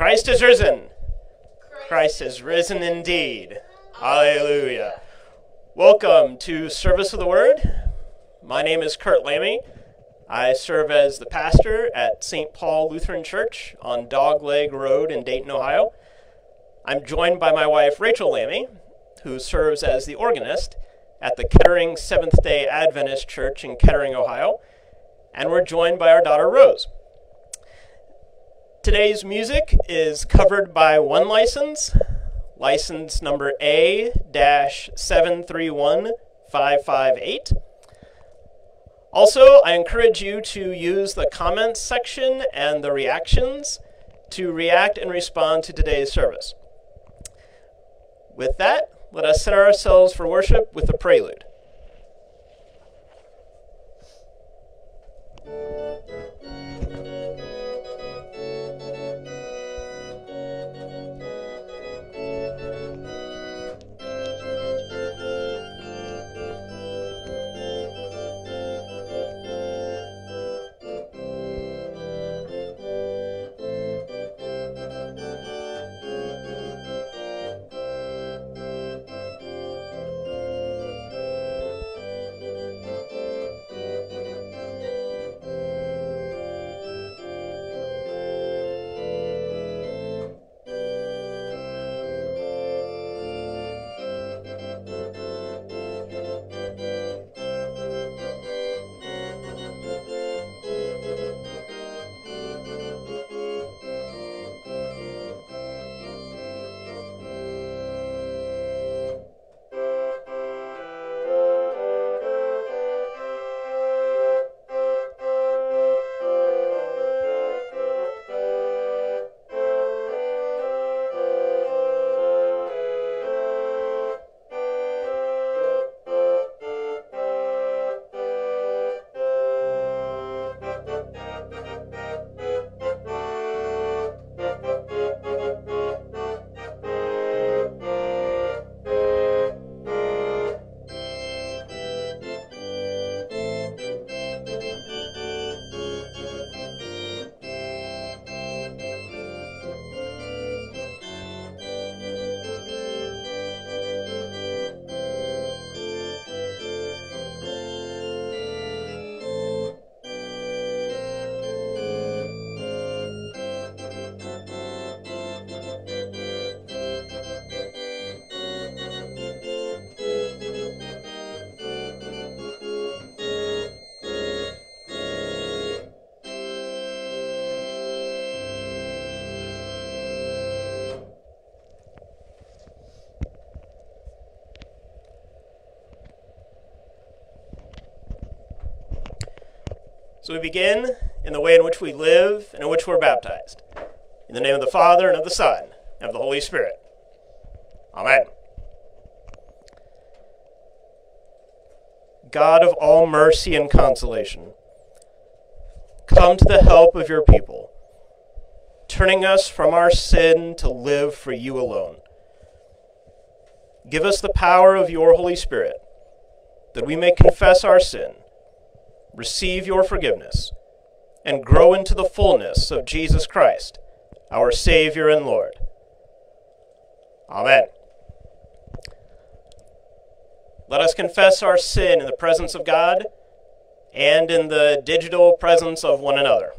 Christ is risen. Christ is risen indeed. Hallelujah. Welcome to Service of the Word. My name is Kurt Lammi. I serve as the pastor at St. Paul Lutheran Church on Dogleg Road in Dayton, Ohio. I'm joined by my wife, Rachel Lammi, who serves as the organist at the Kettering Seventh day Adventist Church in Kettering, Ohio. And we're joined by our daughter, Rose. Today's music is covered by one license, license number A 731558. Also, I encourage you to use the comments section and the reactions to react and respond to today's service. With that, let us set ourselves for worship with a prelude. So we begin in the way in which we live and in which we're baptized. In the name of the Father, and of the Son, and of the Holy Spirit. Amen. God of all mercy and consolation, come to the help of your people, turning us from our sin to live for you alone. Give us the power of your Holy Spirit, that we may confess our sin receive your forgiveness, and grow into the fullness of Jesus Christ, our Savior and Lord. Amen. Let us confess our sin in the presence of God and in the digital presence of one another.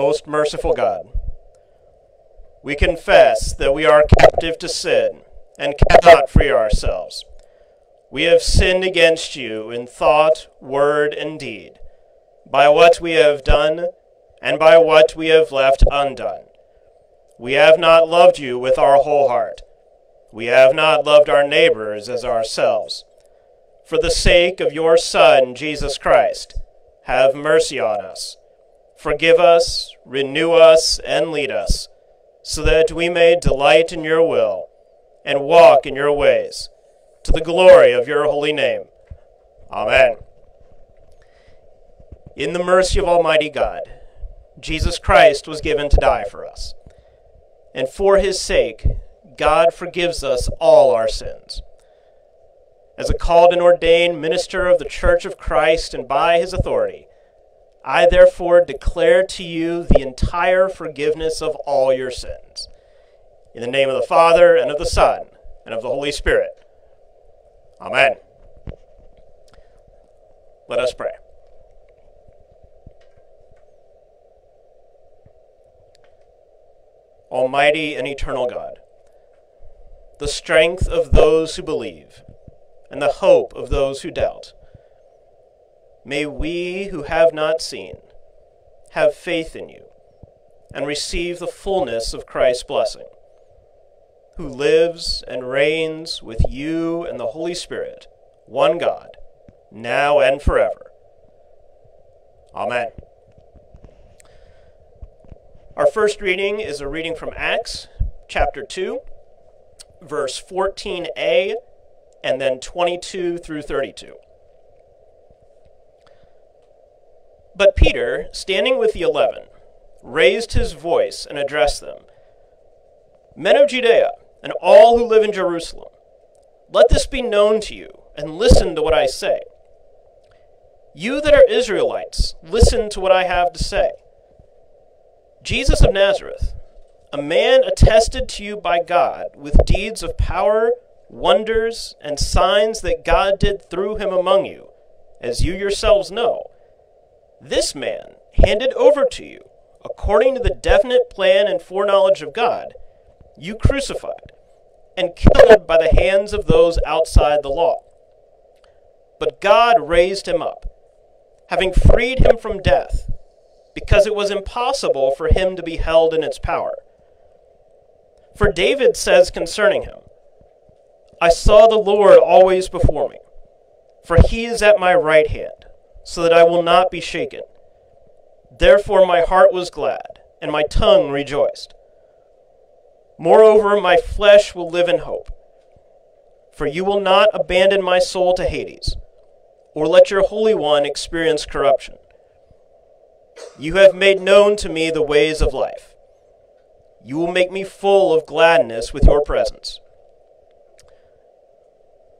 Most merciful God. We confess that we are captive to sin and cannot free ourselves. We have sinned against you in thought, word, and deed, by what we have done and by what we have left undone. We have not loved you with our whole heart. We have not loved our neighbors as ourselves. For the sake of your Son, Jesus Christ, have mercy on us Forgive us, renew us, and lead us, so that we may delight in your will and walk in your ways, to the glory of your holy name. Amen. In the mercy of Almighty God, Jesus Christ was given to die for us. And for his sake, God forgives us all our sins. As a called and ordained minister of the Church of Christ and by his authority, I therefore declare to you the entire forgiveness of all your sins. In the name of the Father, and of the Son, and of the Holy Spirit. Amen. Let us pray. Almighty and eternal God, the strength of those who believe, and the hope of those who doubt, may we who have not seen have faith in you and receive the fullness of Christ's blessing, who lives and reigns with you and the Holy Spirit, one God, now and forever. Amen. Our first reading is a reading from Acts chapter 2, verse 14a, and then 22 through 32. But Peter, standing with the eleven, raised his voice and addressed them Men of Judea, and all who live in Jerusalem, let this be known to you, and listen to what I say. You that are Israelites, listen to what I have to say. Jesus of Nazareth, a man attested to you by God with deeds of power, wonders, and signs that God did through him among you, as you yourselves know. This man, handed over to you, according to the definite plan and foreknowledge of God, you crucified and killed by the hands of those outside the law. But God raised him up, having freed him from death because it was impossible for him to be held in its power. For David says concerning him, I saw the Lord always before me, for he is at my right hand, so that I will not be shaken. Therefore my heart was glad, and my tongue rejoiced. Moreover, my flesh will live in hope. For you will not abandon my soul to Hades, or let your Holy One experience corruption. You have made known to me the ways of life. You will make me full of gladness with your presence.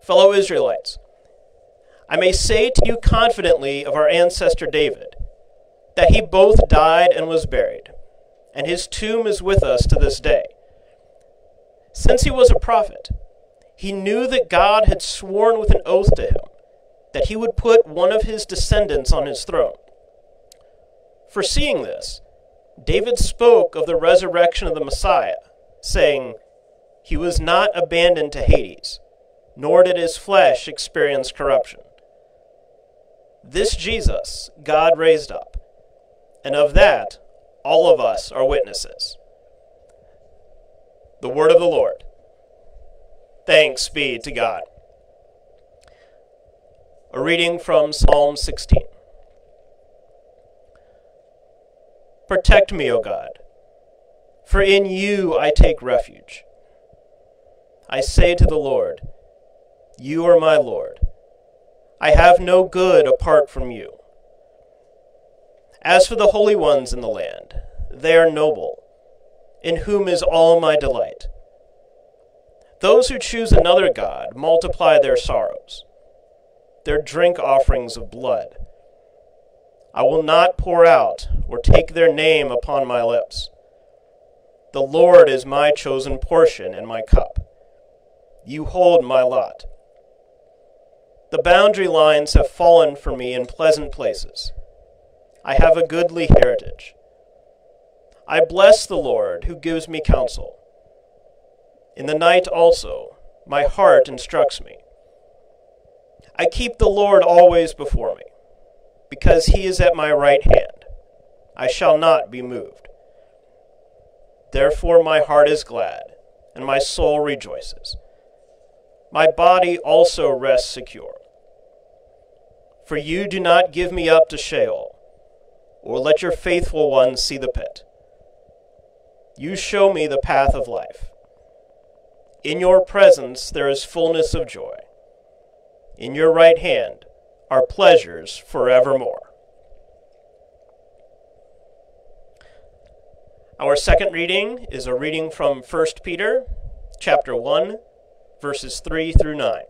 Fellow Israelites, I may say to you confidently of our ancestor David that he both died and was buried, and his tomb is with us to this day. Since he was a prophet, he knew that God had sworn with an oath to him that he would put one of his descendants on his throne. Foreseeing this, David spoke of the resurrection of the Messiah, saying, He was not abandoned to Hades, nor did his flesh experience corruption. This Jesus God raised up, and of that all of us are witnesses. The word of the Lord. Thanks be to God. A reading from Psalm 16. Protect me, O God, for in you I take refuge. I say to the Lord, You are my Lord. I have no good apart from you. As for the holy ones in the land, they are noble, in whom is all my delight. Those who choose another God multiply their sorrows, their drink offerings of blood. I will not pour out or take their name upon my lips. The Lord is my chosen portion and my cup. You hold my lot. The boundary lines have fallen for me in pleasant places. I have a goodly heritage. I bless the Lord who gives me counsel. In the night also, my heart instructs me. I keep the Lord always before me because he is at my right hand. I shall not be moved. Therefore my heart is glad, and my soul rejoices. My body also rests secure. For you do not give me up to Sheol, or let your faithful ones see the pit. You show me the path of life. In your presence there is fullness of joy. In your right hand are pleasures forevermore. Our second reading is a reading from 1 Peter chapter 1, verses 3 through 9.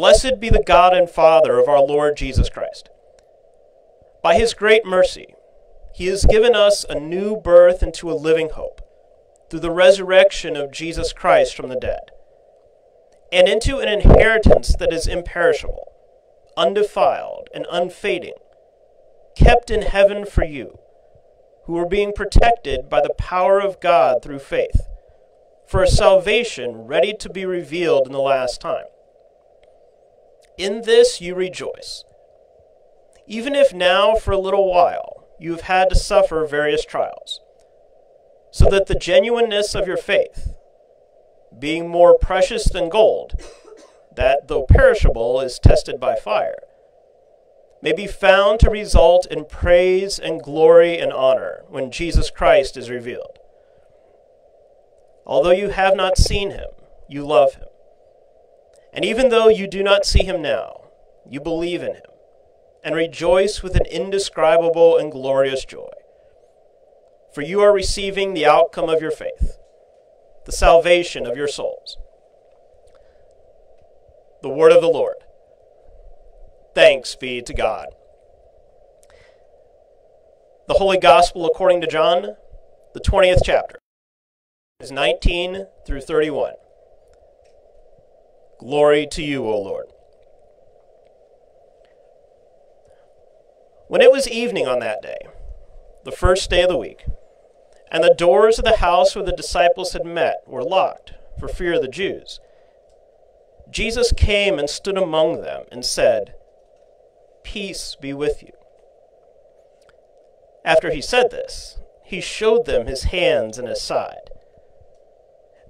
Blessed be the God and Father of our Lord Jesus Christ. By his great mercy, he has given us a new birth into a living hope through the resurrection of Jesus Christ from the dead, and into an inheritance that is imperishable, undefiled, and unfading, kept in heaven for you, who are being protected by the power of God through faith, for a salvation ready to be revealed in the last time. In this you rejoice, even if now for a little while you have had to suffer various trials, so that the genuineness of your faith, being more precious than gold, that though perishable is tested by fire, may be found to result in praise and glory and honor when Jesus Christ is revealed. Although you have not seen him, you love him. And even though you do not see him now, you believe in him and rejoice with an indescribable and glorious joy. For you are receiving the outcome of your faith, the salvation of your souls. The word of the Lord. Thanks be to God. The Holy Gospel according to John, the 20th chapter, is 19 through 31. Glory to you, O Lord. When it was evening on that day, the first day of the week, and the doors of the house where the disciples had met were locked for fear of the Jews, Jesus came and stood among them and said, Peace be with you. After he said this, he showed them his hands and his side.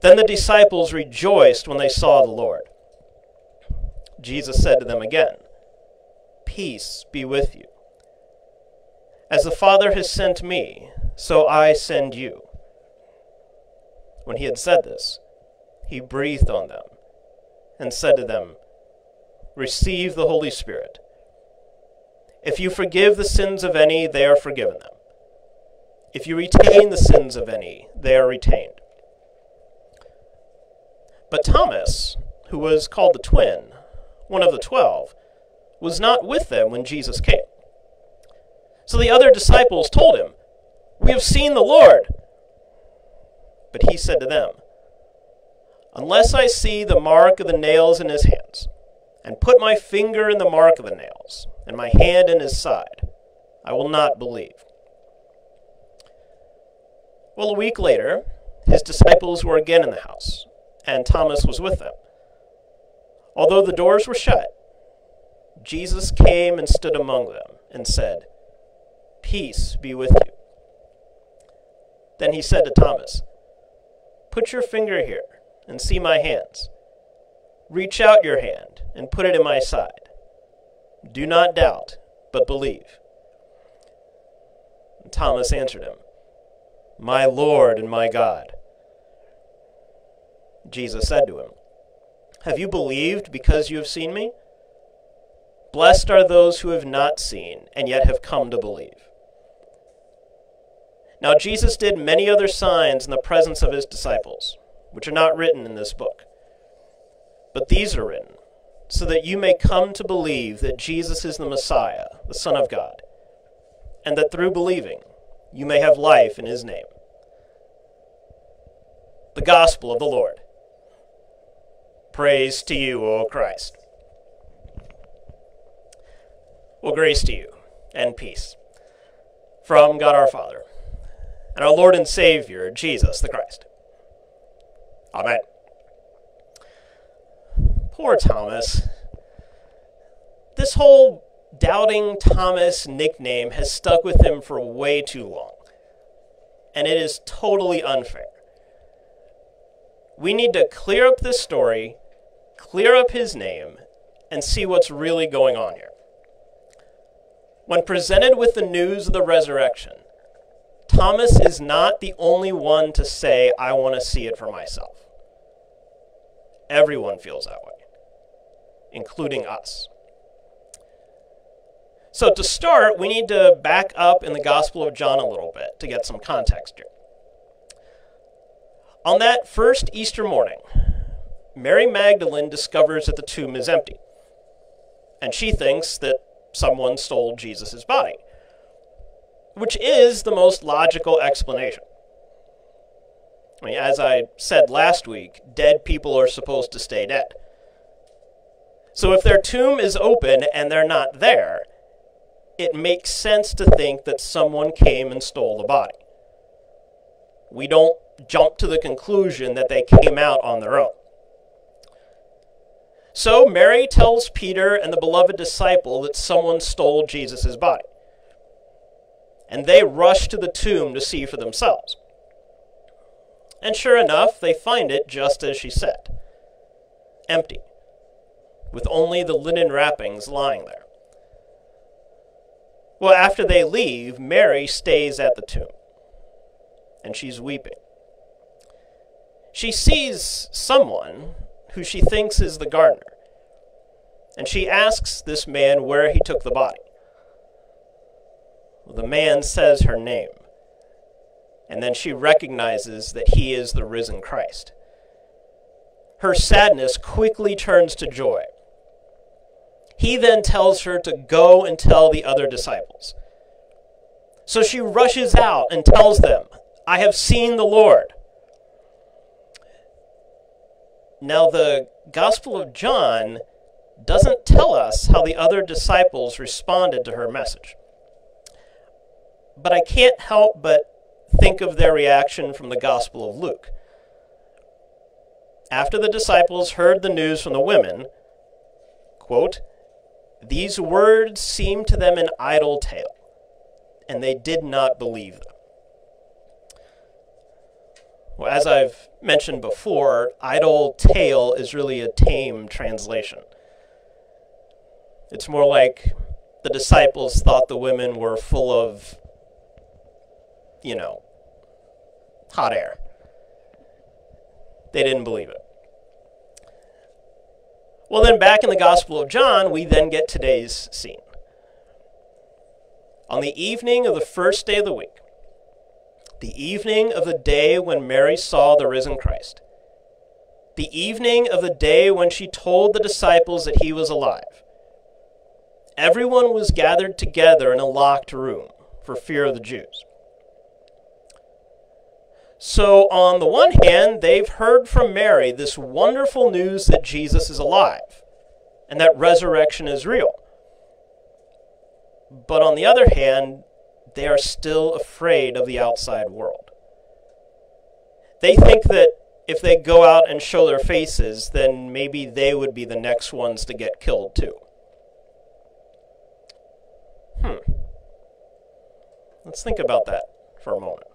Then the disciples rejoiced when they saw the Lord. Jesus said to them again, Peace be with you. As the Father has sent me, so I send you. When he had said this, he breathed on them and said to them, Receive the Holy Spirit. If you forgive the sins of any, they are forgiven them. If you retain the sins of any, they are retained. But Thomas, who was called the twin, one of the twelve, was not with them when Jesus came. So the other disciples told him, We have seen the Lord. But he said to them, Unless I see the mark of the nails in his hands, and put my finger in the mark of the nails, and my hand in his side, I will not believe. Well, a week later, his disciples were again in the house, and Thomas was with them. Although the doors were shut, Jesus came and stood among them and said, Peace be with you. Then he said to Thomas, Put your finger here and see my hands. Reach out your hand and put it in my side. Do not doubt, but believe. And Thomas answered him, My Lord and my God. Jesus said to him, have you believed because you have seen me? Blessed are those who have not seen and yet have come to believe. Now Jesus did many other signs in the presence of his disciples, which are not written in this book. But these are written, so that you may come to believe that Jesus is the Messiah, the Son of God, and that through believing you may have life in his name. The Gospel of the Lord. Praise to you, O Christ. Well, grace to you and peace from God our Father and our Lord and Savior, Jesus the Christ. Amen. Poor Thomas. This whole doubting Thomas nickname has stuck with him for way too long, and it is totally unfair. We need to clear up this story clear up his name, and see what's really going on here. When presented with the news of the resurrection, Thomas is not the only one to say, I want to see it for myself. Everyone feels that way, including us. So, to start, we need to back up in the Gospel of John a little bit to get some context here. On that first Easter morning, Mary Magdalene discovers that the tomb is empty, and she thinks that someone stole Jesus' body, which is the most logical explanation. I mean, as I said last week, dead people are supposed to stay dead. So if their tomb is open and they're not there, it makes sense to think that someone came and stole the body. We don't jump to the conclusion that they came out on their own. So Mary tells Peter and the beloved disciple that someone stole Jesus' body. And they rush to the tomb to see for themselves. And sure enough, they find it just as she said empty with only the linen wrappings lying there. Well, after they leave, Mary stays at the tomb, and she's weeping. She sees someone who she thinks is the gardener, and she asks this man where he took the body. Well, the man says her name, and then she recognizes that he is the risen Christ. Her sadness quickly turns to joy he then tells her to go and tell the other disciples. So she rushes out and tells them, I have seen the Lord. Now, the Gospel of John doesn't tell us how the other disciples responded to her message. But I can't help but think of their reaction from the Gospel of Luke. After the disciples heard the news from the women, quote, these words seemed to them an idle tale, and they did not believe them. As I've mentioned before, idle tale is really a tame translation. It's more like the disciples thought the women were full of, you know, hot air. They didn't believe it. Well, then back in the Gospel of John, we then get today's scene. On the evening of the first day of the week, the evening of the day when Mary saw the risen Christ, the evening of the day when she told the disciples that he was alive, everyone was gathered together in a locked room for fear of the Jews. So, on the one hand, they've heard from Mary this wonderful news that Jesus is alive and that resurrection is real. But on the other hand, they are still afraid of the outside world. They think that if they go out and show their faces, then maybe they would be the next ones to get killed too. Hmm. Let's think about that for a moment.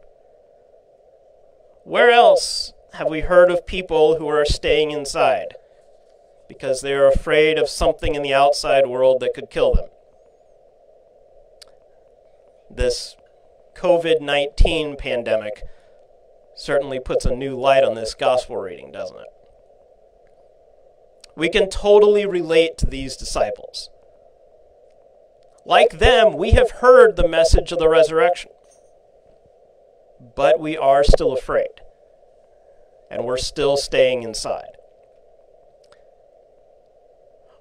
Where else have we heard of people who are staying inside because they are afraid of something in the outside world that could kill them? This COVID 19 pandemic certainly puts a new light on this gospel reading, doesn't it? We can totally relate to these disciples. Like them, we have heard the message of the resurrection but we are still afraid. And we're still staying inside.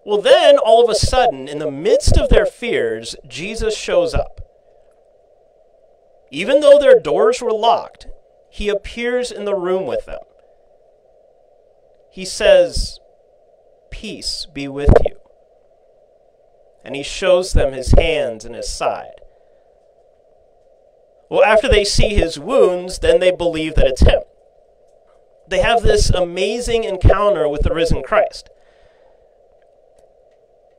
Well, then, all of a sudden, in the midst of their fears, Jesus shows up. Even though their doors were locked, he appears in the room with them. He says, Peace be with you. And he shows them his hands and his side. Well, after they see his wounds, then they believe that it's him. They have this amazing encounter with the risen Christ.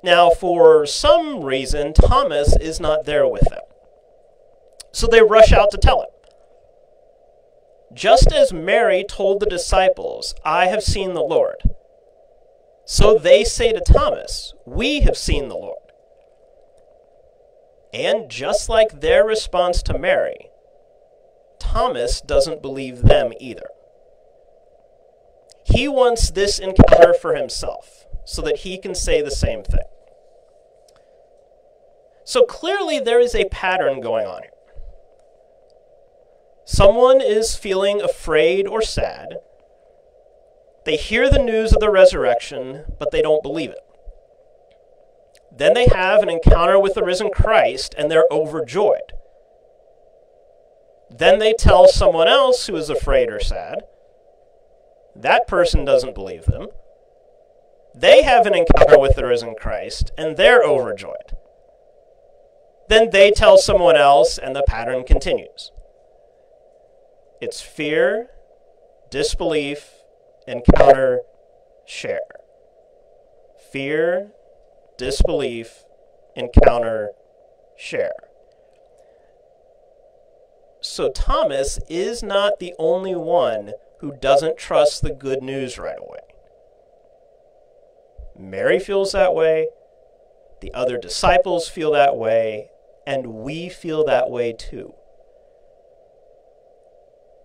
Now, for some reason, Thomas is not there with them. So they rush out to tell him. Just as Mary told the disciples, I have seen the Lord, so they say to Thomas, We have seen the Lord. And just like their response to Mary, Thomas doesn't believe them either. He wants this encounter for himself so that he can say the same thing. So clearly, there is a pattern going on here. Someone is feeling afraid or sad. They hear the news of the resurrection, but they don't believe it. Then they have an encounter with the risen Christ and they're overjoyed. Then they tell someone else who is afraid or sad. That person doesn't believe them. They have an encounter with the risen Christ and they're overjoyed. Then they tell someone else and the pattern continues. It's fear, disbelief, encounter, share. Fear, disbelief, encounter, share. So Thomas is not the only one who doesn't trust the good news right away. Mary feels that way, the other disciples feel that way, and we feel that way too.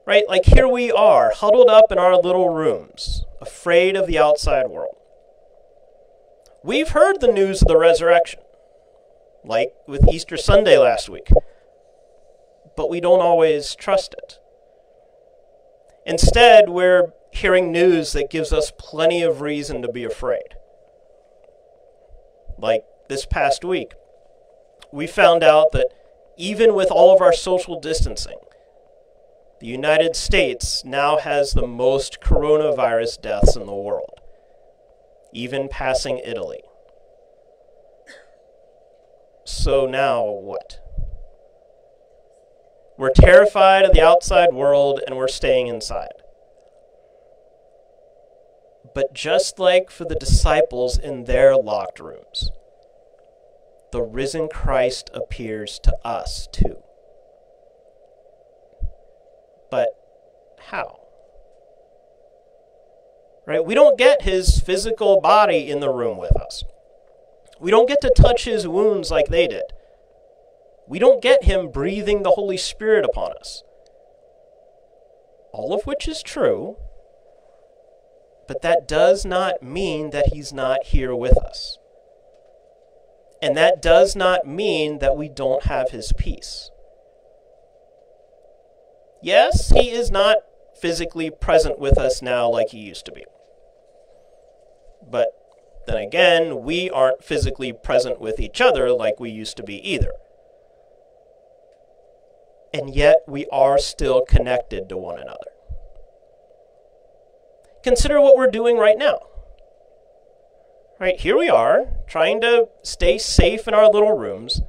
Right? Like here we are, huddled up in our little rooms, afraid of the outside world. We've heard the news of the resurrection, like with Easter Sunday last week, but we don't always trust it. Instead, we're hearing news that gives us plenty of reason to be afraid. Like this past week, we found out that even with all of our social distancing, the United States now has the most coronavirus deaths in the world even passing Italy. So now what? We're terrified of the outside world and we're staying inside. But just like for the disciples in their locked rooms, the risen Christ appears to us too. But how? Right? We don't get his physical body in the room with us. We don't get to touch his wounds like they did. We don't get him breathing the Holy Spirit upon us. All of which is true, but that does not mean that he's not here with us. And that does not mean that we don't have his peace. Yes, he is not physically present with us now like he used to be. But then again, we aren't physically present with each other like we used to be either. And yet we are still connected to one another. Consider what we're doing right now. Right, here we are, trying to stay safe in our little rooms,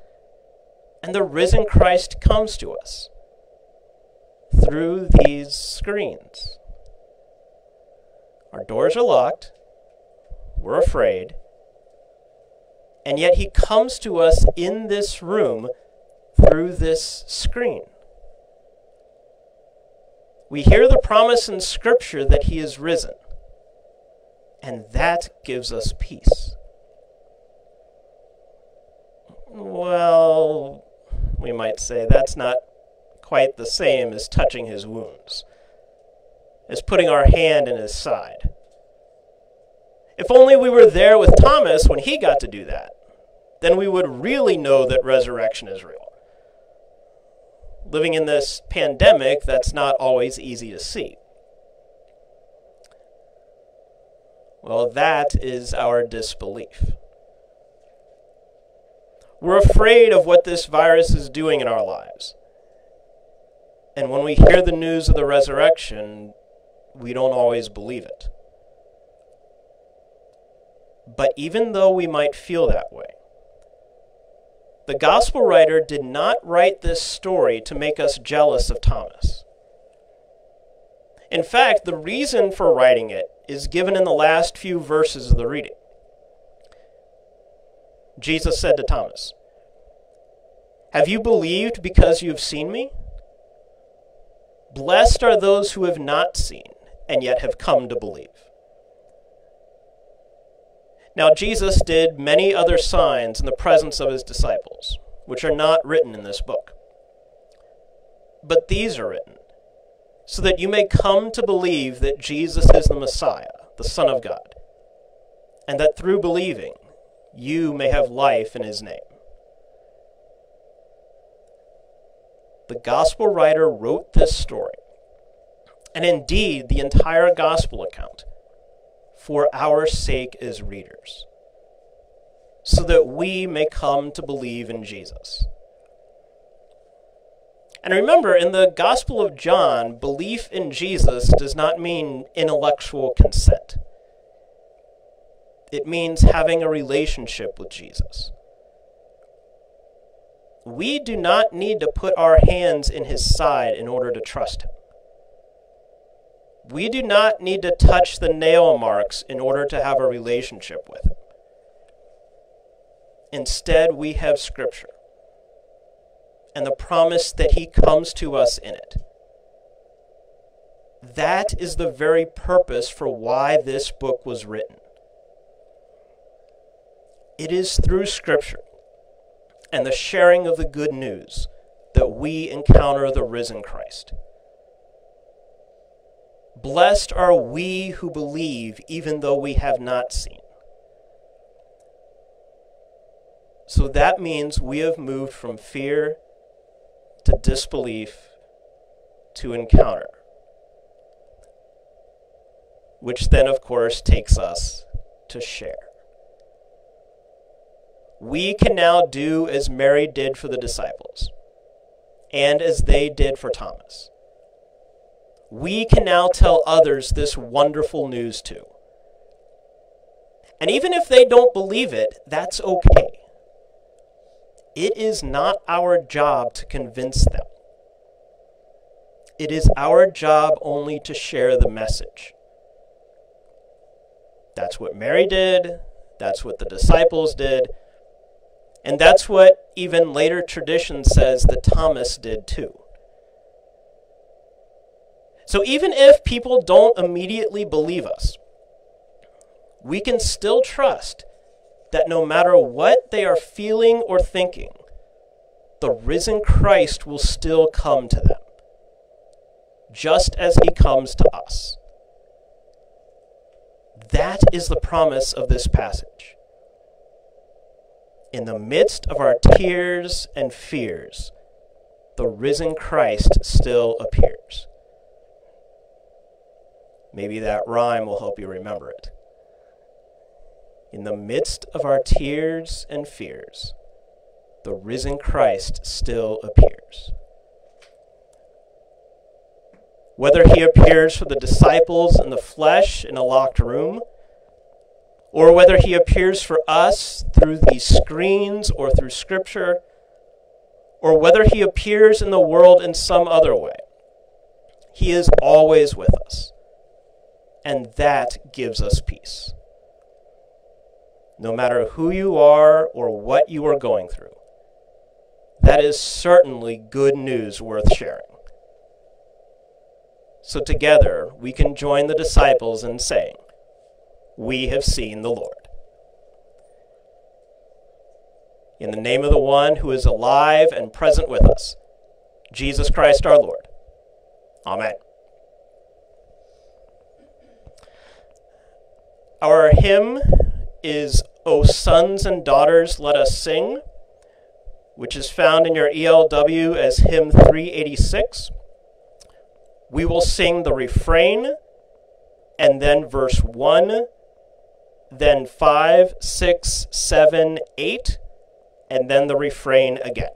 and the risen Christ comes to us through these screens. Our doors are locked, we're afraid. And yet he comes to us in this room through this screen. We hear the promise in Scripture that he is risen. And that gives us peace. Well, we might say that's not quite the same as touching his wounds, as putting our hand in his side. If only we were there with Thomas when he got to do that, then we would really know that resurrection is real. Living in this pandemic, that's not always easy to see. Well, that is our disbelief. We're afraid of what this virus is doing in our lives. And when we hear the news of the resurrection, we don't always believe it. But even though we might feel that way, the gospel writer did not write this story to make us jealous of Thomas. In fact, the reason for writing it is given in the last few verses of the reading. Jesus said to Thomas, Have you believed because you have seen me? Blessed are those who have not seen and yet have come to believe. Now, Jesus did many other signs in the presence of his disciples, which are not written in this book. But these are written, so that you may come to believe that Jesus is the Messiah, the Son of God, and that through believing you may have life in his name. The gospel writer wrote this story, and indeed the entire gospel account, for our sake as readers, so that we may come to believe in Jesus. And remember, in the Gospel of John, belief in Jesus does not mean intellectual consent. It means having a relationship with Jesus. We do not need to put our hands in his side in order to trust him. We do not need to touch the nail marks in order to have a relationship with him. Instead, we have Scripture and the promise that He comes to us in it. That is the very purpose for why this book was written. It is through Scripture and the sharing of the good news that we encounter the risen Christ. Blessed are we who believe, even though we have not seen. So that means we have moved from fear to disbelief to encounter. Which then, of course, takes us to share. We can now do as Mary did for the disciples and as they did for Thomas. We can now tell others this wonderful news too. And even if they don't believe it, that's okay. It is not our job to convince them. It is our job only to share the message. That's what Mary did. That's what the disciples did. And that's what even later tradition says that Thomas did too. So even if people don't immediately believe us, we can still trust that no matter what they are feeling or thinking, the risen Christ will still come to them, just as he comes to us. That is the promise of this passage. In the midst of our tears and fears, the risen Christ still appears. Maybe that rhyme will help you remember it in the midst of our tears and fears, the risen Christ still appears. Whether he appears for the disciples in the flesh in a locked room, or whether he appears for us through these screens or through Scripture, or whether he appears in the world in some other way, he is always with us. And that gives us peace no matter who you are or what you are going through. That is certainly good news worth sharing. So together we can join the disciples in saying, We have seen the Lord. In the name of the one who is alive and present with us, Jesus Christ our Lord. Amen. Our hymn is O Sons and Daughters, Let Us Sing, which is found in your ELW as hymn 386. We will sing the refrain and then verse 1, then 5, 6, 7, 8, and then the refrain again.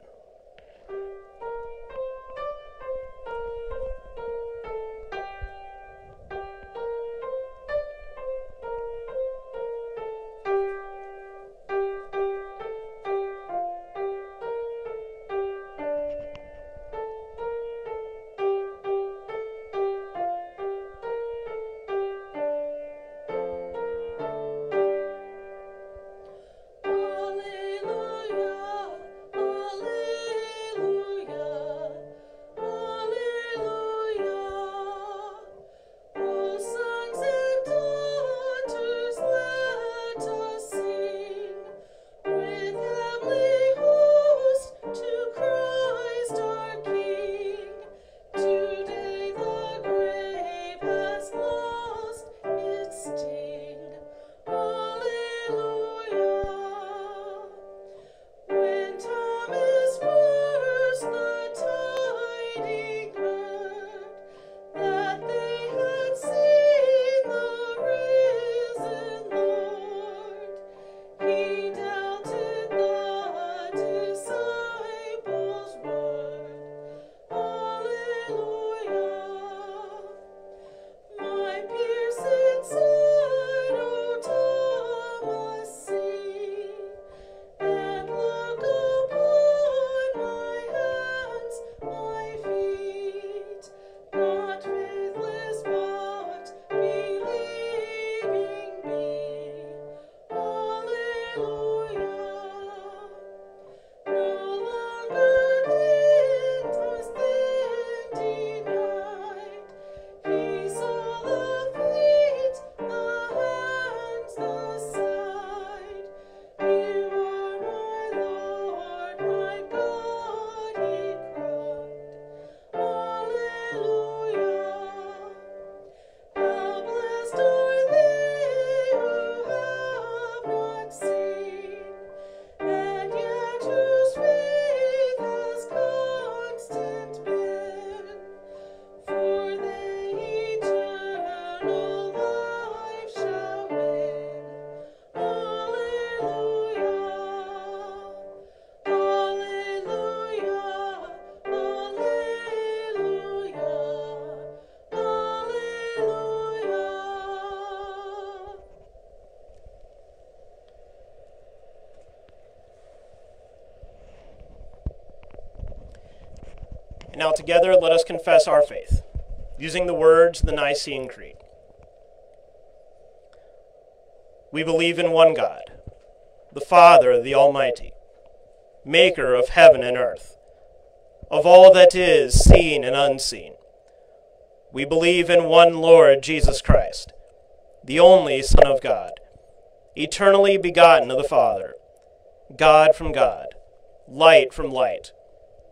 Together let us confess our faith, using the words of the Nicene Creed. We believe in one God, the Father, the Almighty, maker of heaven and earth, of all that is seen and unseen. We believe in one Lord Jesus Christ, the only Son of God, eternally begotten of the Father, God from God, light from light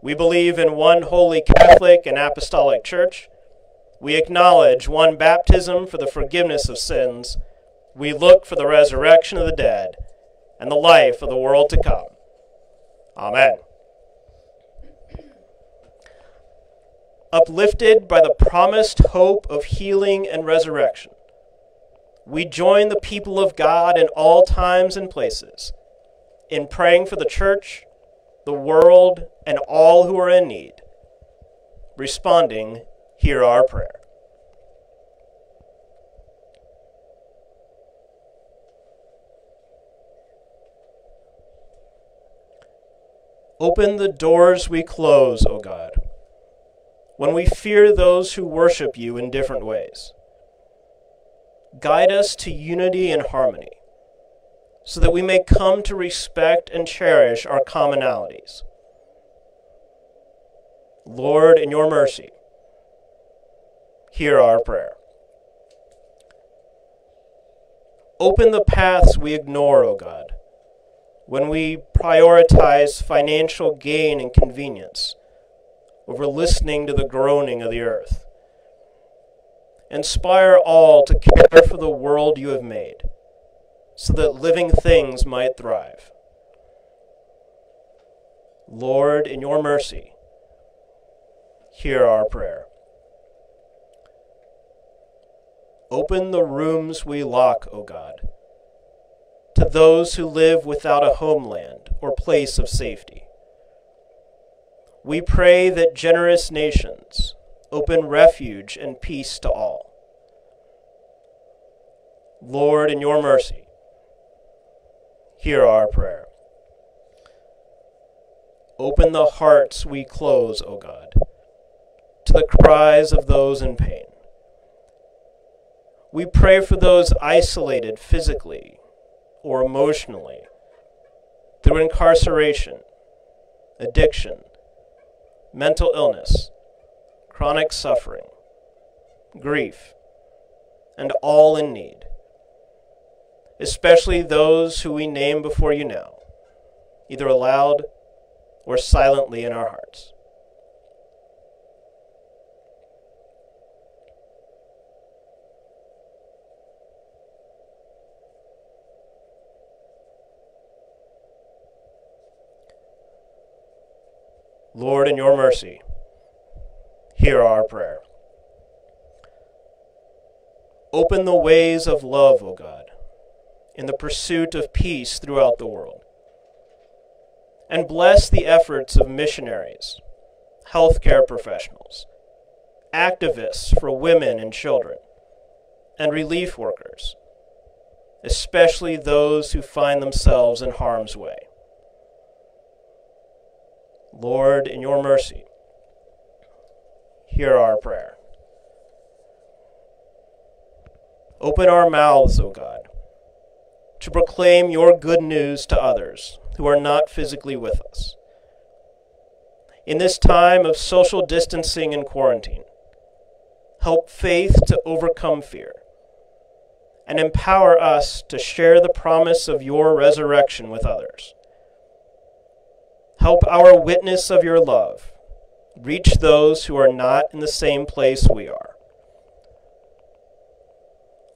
We believe in one holy Catholic and Apostolic Church. We acknowledge one baptism for the forgiveness of sins. We look for the resurrection of the dead and the life of the world to come. Amen. Uplifted by the promised hope of healing and resurrection, we join the people of God in all times and places in praying for the church the world, and all who are in need. Responding, hear our prayer. Open the doors we close, O God, when we fear those who worship you in different ways. Guide us to unity and harmony so that we may come to respect and cherish our commonalities. Lord, in your mercy, hear our prayer. Open the paths we ignore, O God, when we prioritize financial gain and convenience over listening to the groaning of the earth. Inspire all to care for the world you have made so that living things might thrive. Lord, in your mercy, hear our prayer. Open the rooms we lock, O God, to those who live without a homeland or place of safety. We pray that generous nations open refuge and peace to all. Lord, in your mercy, hear our prayer. Open the hearts we close, O God, to the cries of those in pain. We pray for those isolated physically or emotionally through incarceration, addiction, mental illness, chronic suffering, grief, and all in need especially those who we name before you now, either aloud or silently in our hearts. Lord, in your mercy, hear our prayer. Open the ways of love, O God in the pursuit of peace throughout the world. And bless the efforts of missionaries, healthcare professionals, activists for women and children, and relief workers, especially those who find themselves in harm's way. Lord, in your mercy, hear our prayer. Open our mouths, O God to proclaim your good news to others who are not physically with us. In this time of social distancing and quarantine, Help faith to overcome fear. And empower us to share the promise of your resurrection with others. Help our witness of your love reach those who are not in the same place we are.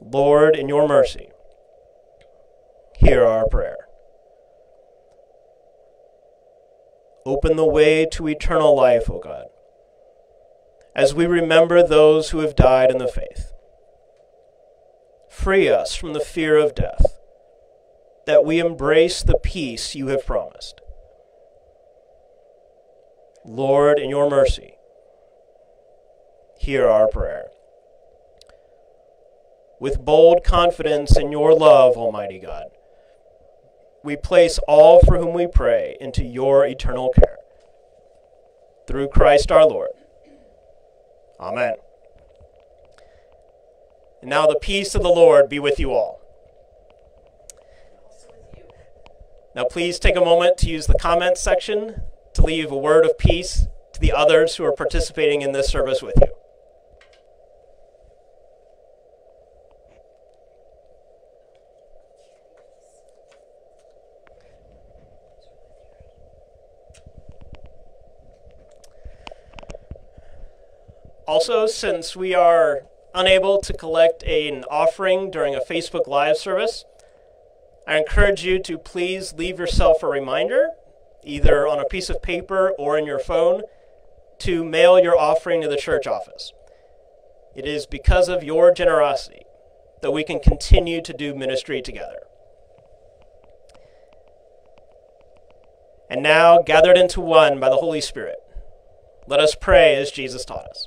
Lord, in your mercy, hear our prayer. Open the way to eternal life, O God, as we remember those who have died in the faith. Free us from the fear of death, that we embrace the peace you have promised. Lord, in your mercy, hear our prayer. With bold confidence in your love, Almighty God, we place all for whom we pray into your eternal care. Through Christ our Lord. Amen. And now the peace of the Lord be with you all. Now, please take a moment to use the comments section to leave a word of peace to the others who are participating in this service with you. Also, since we are unable to collect an offering during a Facebook Live service, I encourage you to please leave yourself a reminder either on a piece of paper or in your phone, to mail your offering to the church office. It is because of your generosity that we can continue to do ministry together. And now, gathered into one by the Holy Spirit, let us pray as Jesus taught us.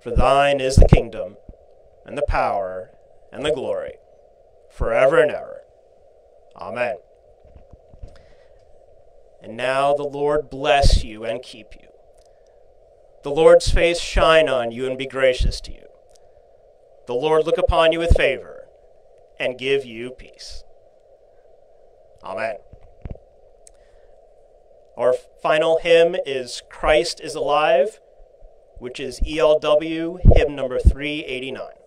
For thine is the kingdom, and the power, and the glory, forever and ever. Amen. And now the Lord bless you and keep you. The Lord's face shine on you and be gracious to you. The Lord look upon you with favor and give you peace. Amen. Our final hymn is Christ is Alive, which is ELW hymn number 389.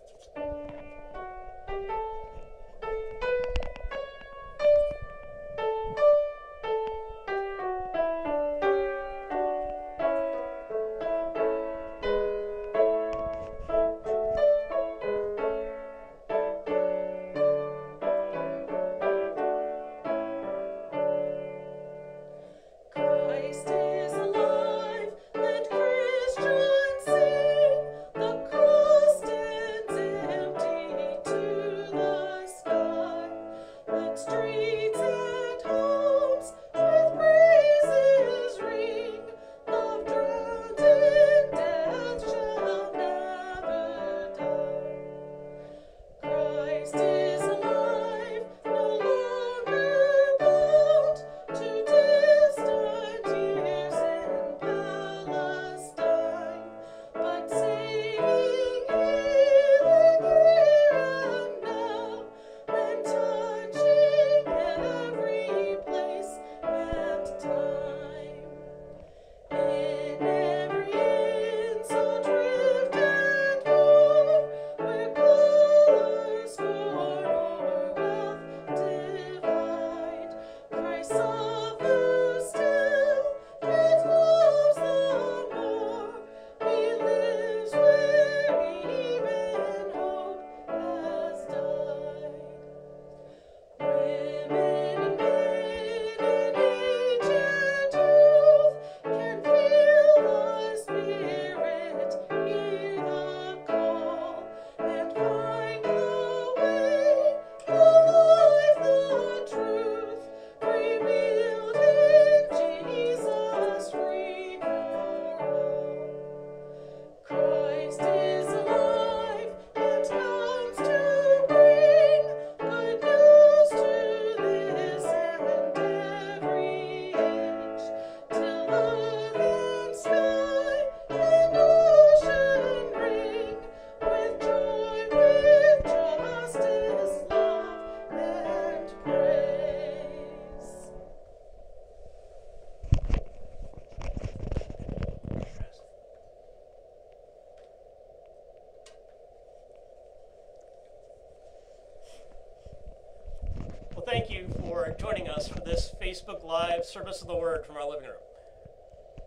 Service of the Word from our living room.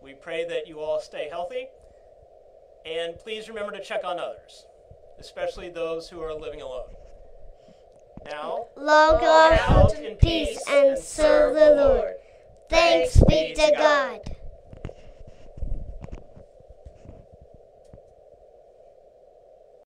We pray that you all stay healthy, and please remember to check on others, especially those who are living alone. Now, Log out in peace and serve the Lord. Thanks be to God.